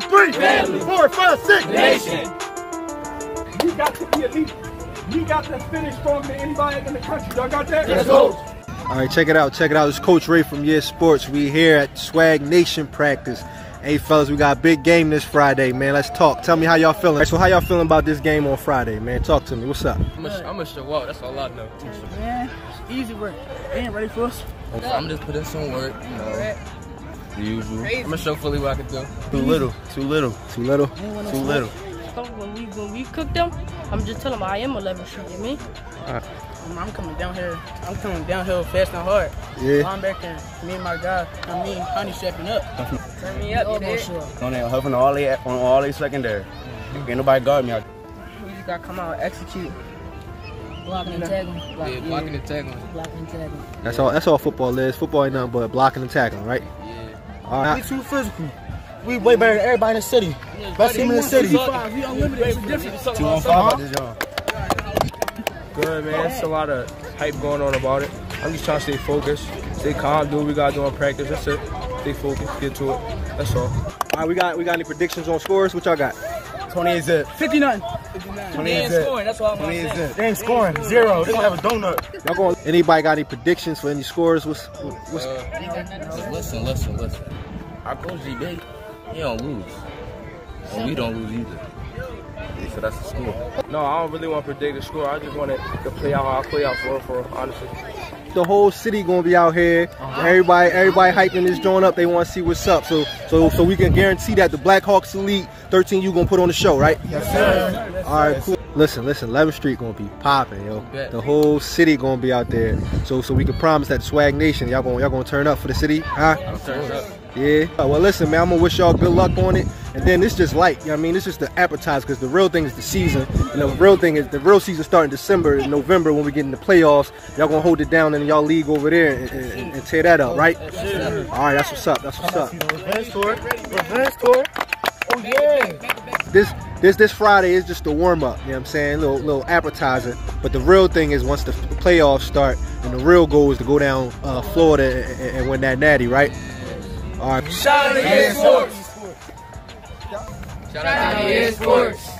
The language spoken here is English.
two, three, Family. four, five, six. Nation. Got to be elite. You got to finish stronger than anybody in the country. Y'all got that? All right, check it out. Check it out. It's Coach Ray from YEA Sports. We here at Swag Nation practice. Hey, fellas, we got a big game this Friday, man. Let's talk. Tell me how y'all feeling. So, how y'all feeling about this game on Friday, man? Talk to me. What's up? I'm going to show up. That's all I know. Man, easy work. They ain't ready for us. I'm just putting some work, you know. The usual. I'm gonna show fully what I can do. Too little. Too little. Too little. Too little. When we when we cook them, I'm just telling them I am 11 street, you mean? I'm, I'm coming down here. I'm coming downhill fast and hard. Yeah. I'm back Linebacker, me and my guy, I mean, honey stepping up. Turn me up, you Elbow On there, huffing all they on all they secondary. Mm-hmm. Ain't nobody guard me out. We just gotta come out and execute. Blocking and tackling. Yeah, blocking and tackling. Blocking and tackling. That's all. That's all football is. Football ain't nothing but blocking and tackling, right? Yeah. We too physical. We way better than everybody in the city. Best team in the city. Two We unlimited. It's different. on five about this job. Good, man. It's a lot of hype going on about it. I'm just trying to stay focused, stay calm, do what we got to do in practice. That's it. Stay focused, get to it. That's all. All right. We got we got any predictions on scores? What y'all got? 28 zip. 59. 28 zip. That's all I'm 28. They ain't scoring. Zero. They gonna have a donut. Y'all going? Anybody got any predictions for any scores? What's what's? Uh, listen, listen, listen. Our coach GB, he don't lose. And we don't lose either. So that's the score. No, I don't really want to predict the score. I just want it to play out how I play out for for honestly. The whole city gonna be out here. Uh-huh. Everybody, everybody hyping this joint up. They want to see what's up. So, so, so we can guarantee that the Blackhawks Elite 13U gonna put on the show, right? Yes, sir. All right, cool. Listen, listen. 11th Street gonna be popping, yo. The whole city gonna be out there. So, so we can promise that Swag Nation, y'all gonna, y'all gonna turn up for the city, huh? I'm turning up. Yeah. Well, listen, man. I'm gonna wish y'all good luck on it. And then it's just light. You know what I mean? It's just the appetizer because the real thing is the season. And the real thing is the real season starting in December and November when we get in the playoffs. Y'all gonna hold it down in y'all league over there and, and, and tear that up, right? All right, that's what's up. That's what's up. Revenge tour. Revenge tour. Oh yeah. This this this Friday is just a warm up. You know what I'm saying? Little little appetizer. But the real thing is once the playoffs start, and the real goal is to go down uh, Florida and, and win that natty, right? All right. Shout out to EA Sports.